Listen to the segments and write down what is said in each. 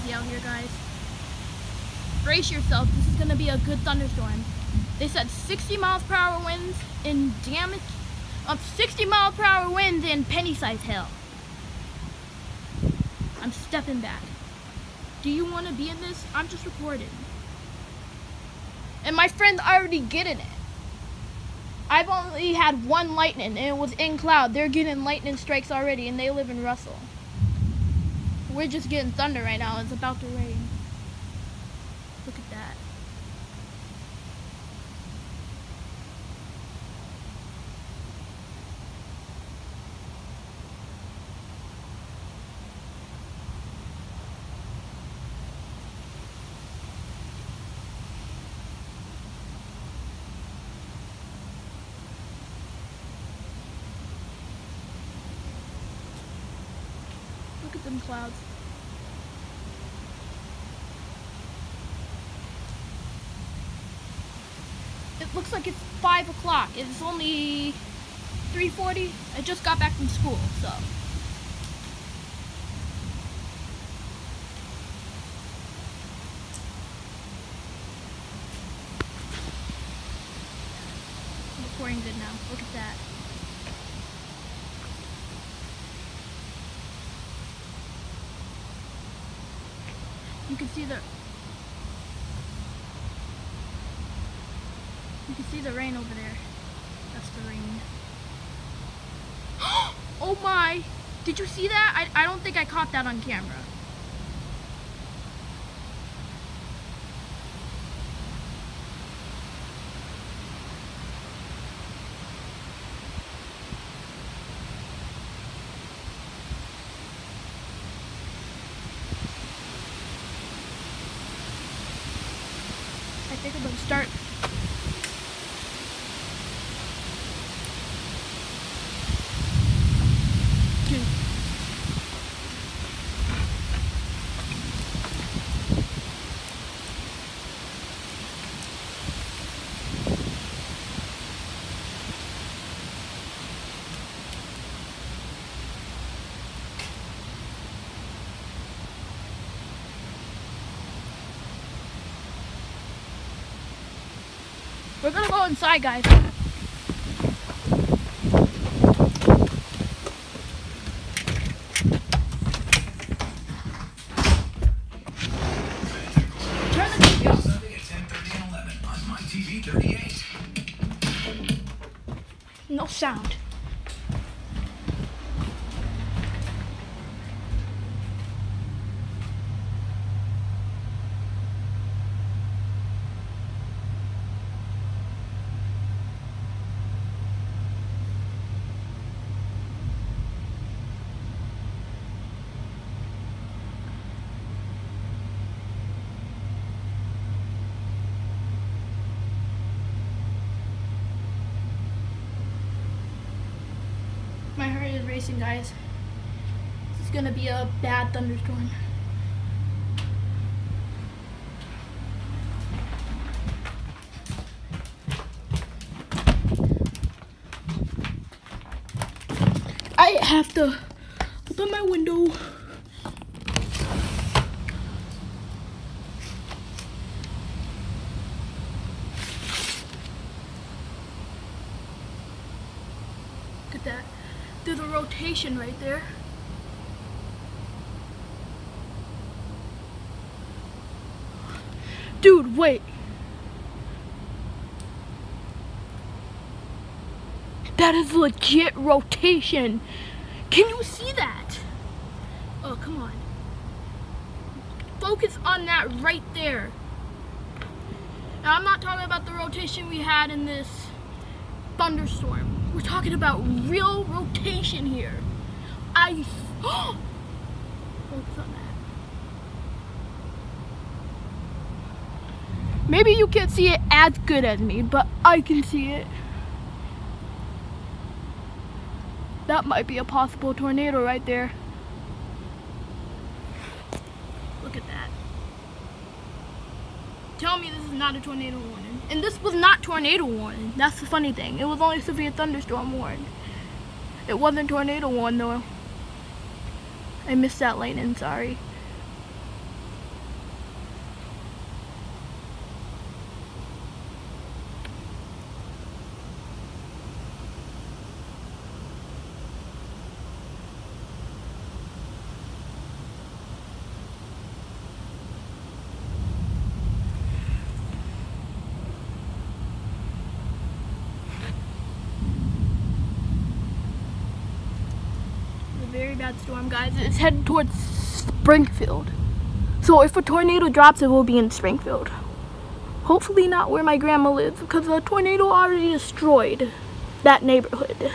crazy out here, guys. Brace yourself. This is gonna be a good thunderstorm. They said 60 miles per hour winds in damage, um, 60 mile per hour winds in penny-sized hail. I'm stepping back. Do you want to be in this? I'm just recording. And my friend's already getting it. I've only had one lightning, and it was in cloud. They're getting lightning strikes already, and they live in Russell. We're just getting thunder right now. It's about to rain. Look at that. Look at them clouds. It looks like it's 5 o'clock. It's only 3.40. I just got back from school, so. I'm recording good now. Look at that. You can see the You can see the rain over there. That's the rain. oh my! Did you see that? I, I don't think I caught that on camera. I think I'm gonna start Dude. We're gonna go inside, guys. No the TV off. Sunday at 10:30 and 11 on My TV 38. No sound. My heart is racing, guys. This is gonna be a bad thunderstorm. I have to open my window. Look at that. Do the rotation right there. Dude, wait. That is legit rotation. Can you see that? Oh, come on. Focus on that right there. Now, I'm not talking about the rotation we had in this thunderstorm. We're talking about real rotation here. I focus on that. Maybe you can't see it as good as me, but I can see it. That might be a possible tornado right there. Look at that. Tell me this is not a tornado warning. And this was not tornado warning. That's the funny thing. It was only severe thunderstorm warning. It wasn't tornado warning though. I missed that lightning, sorry. Bad storm, guys. It's headed towards Springfield. So if a tornado drops, it will be in Springfield. Hopefully not where my grandma lives because the tornado already destroyed that neighborhood.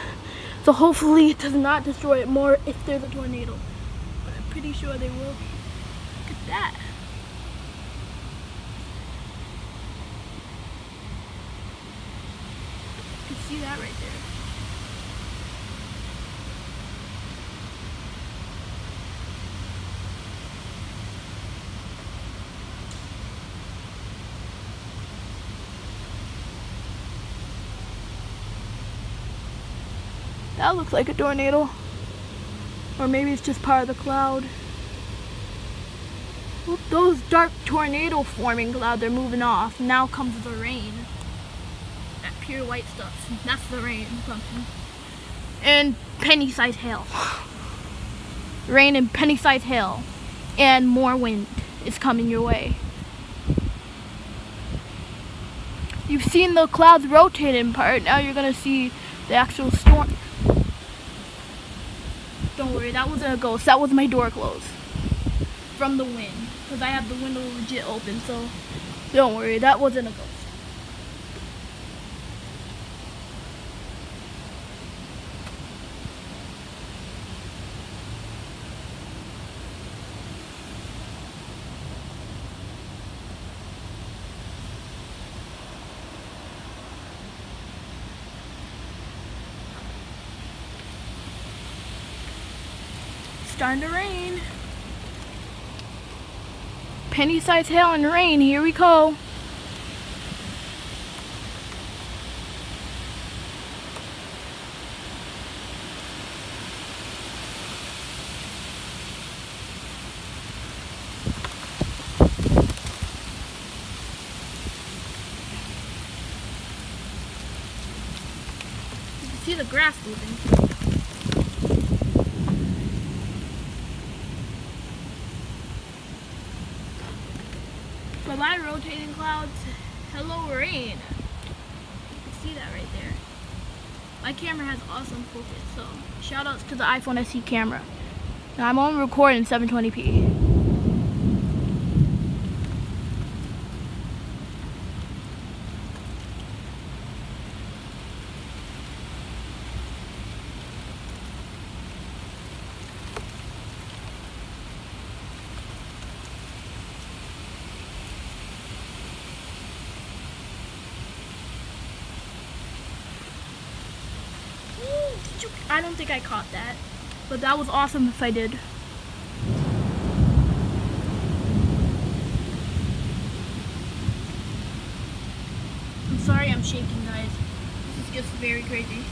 So hopefully it does not destroy it more if there's a tornado. But I'm pretty sure there will be. Look at that. You can see that right there. That looks like a tornado. Or maybe it's just part of the cloud. Those dark tornado forming clouds are moving off. Now comes the rain. That pure white stuff. That's the rain coming. And penny sized hail. Rain and penny sized hail. And more wind is coming your way. You've seen the clouds rotating part. Now you're gonna see the actual storm. Don't worry, that wasn't a ghost. That was my door closed. From the wind. Because I have the window legit open, so don't worry, that wasn't a ghost. Starting to rain. Penny sized hail and rain, here we go. You can see the grass moving. My rotating clouds, hello rain. You can see that right there. My camera has awesome focus, so shout outs to the iPhone SE camera. Now I'm on recording 720p. Ooh, did you- I don't think I caught that, but that was awesome if I did. I'm sorry I'm shaking, guys. This is just very crazy.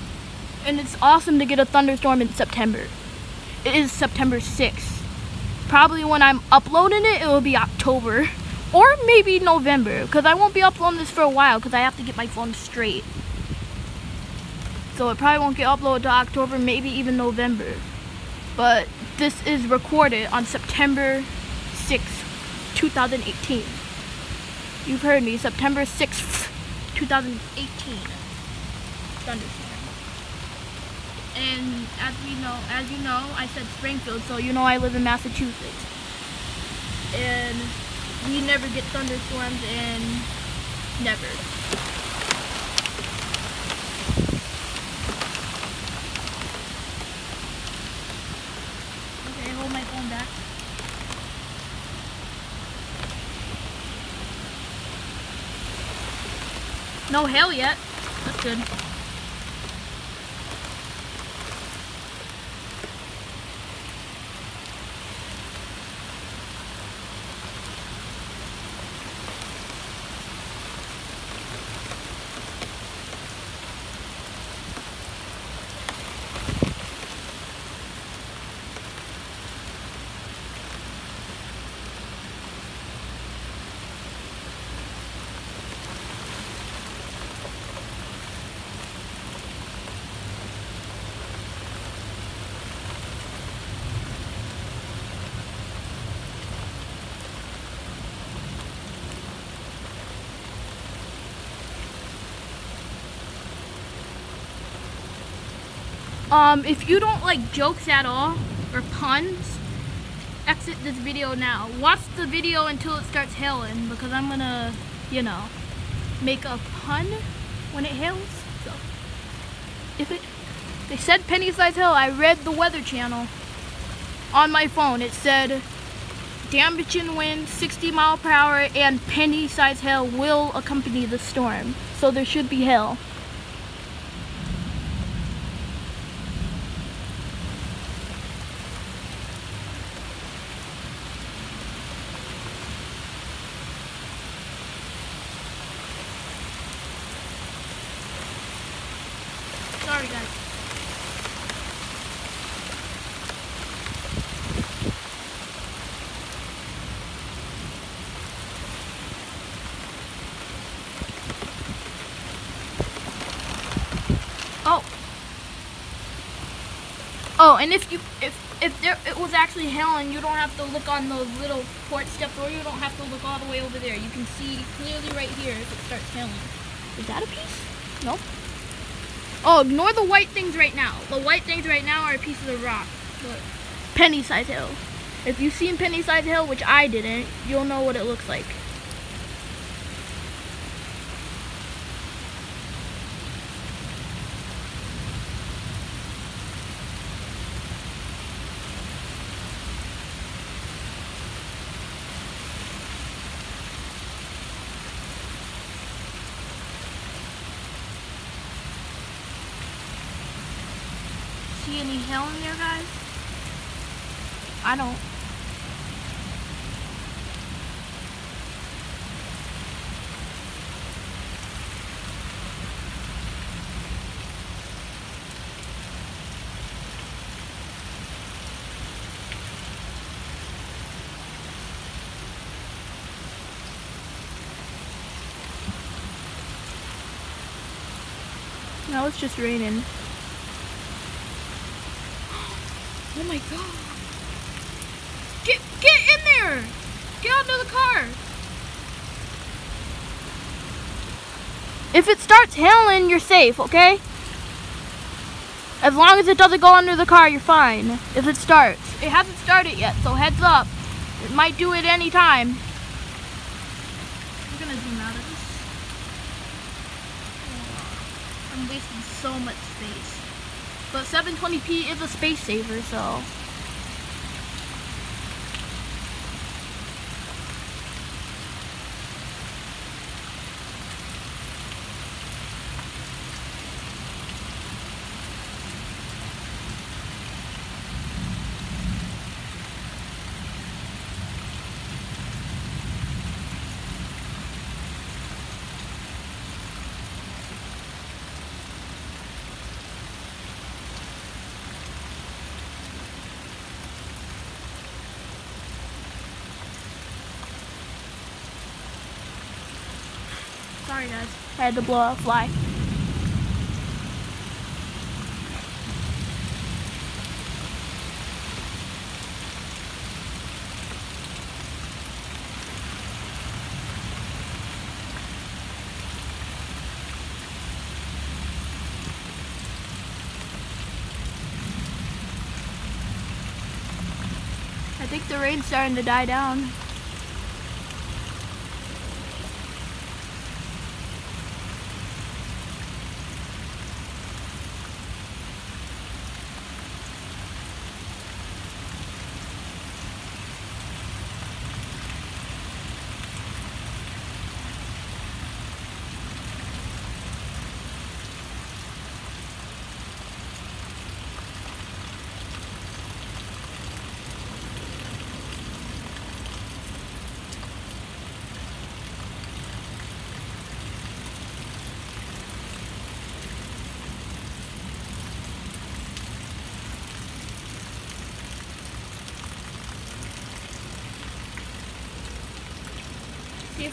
And it's awesome to get a thunderstorm in September. It is September 6th. Probably when I'm uploading it, it will be October. Or maybe November, because I won't be uploading this for a while, because I have to get my phone straight. So it probably won't get uploaded to October, maybe even November. But this is recorded on September 6th, 2018. You've heard me, September 6th, 2018. Thunderstorm. And as we know, as you know, I said Springfield, so you know I live in Massachusetts. And we never get thunderstorms and never. Okay, hold my phone back. No hail yet. That's good. Um, if you don't like jokes at all, or puns, exit this video now. Watch the video until it starts hailing because I'm gonna, you know, make a pun when it hails. So, if it, they said penny size hail, I read the weather channel on my phone. It said damaging wind, 60 mile per hour, and penny size hail will accompany the storm. So there should be hail. Oh. Oh, and if you if if there it was actually hailing, you don't have to look on those little port steps, or you don't have to look all the way over there. You can see clearly right here if it starts hailing. Is that a piece? Nope. Oh, ignore the white things right now. The white things right now are pieces of rock. Look. Penny size hill. If you've seen Penny size hill, which I didn't, you'll know what it looks like. See any hail in there, guys? I don't. No, it's just raining. Oh my god. Get get in there! Get of the car! If it starts hailing, you're safe, okay? As long as it doesn't go under the car, you're fine. If it starts. It hasn't started yet, so heads up. It might do it any time. I'm gonna zoom out of this. Oh, I'm wasting so much space. But 720p is a space saver, so. Sorry guys, I had to blow out a fly. I think the rain's starting to die down.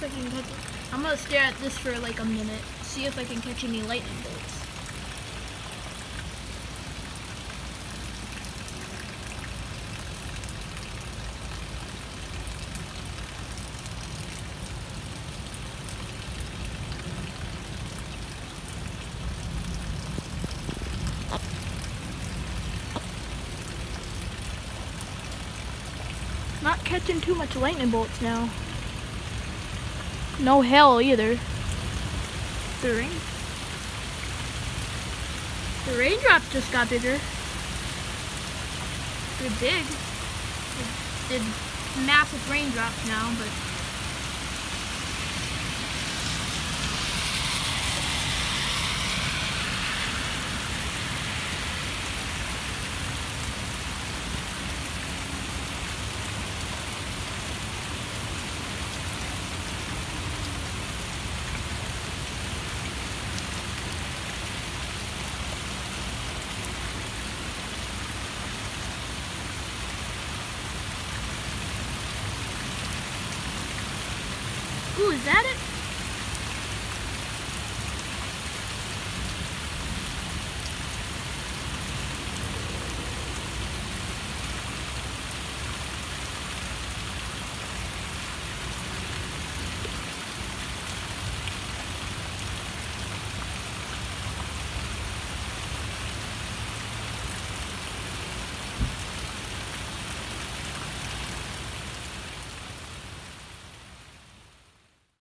if I can catch it. I'm gonna stare at this for like a minute, see if I can catch any lightning bolts. not catching too much lightning bolts now. No hell either. The rain. The raindrops just got bigger. They're big. They're massive raindrops now, but Ooh, is that it?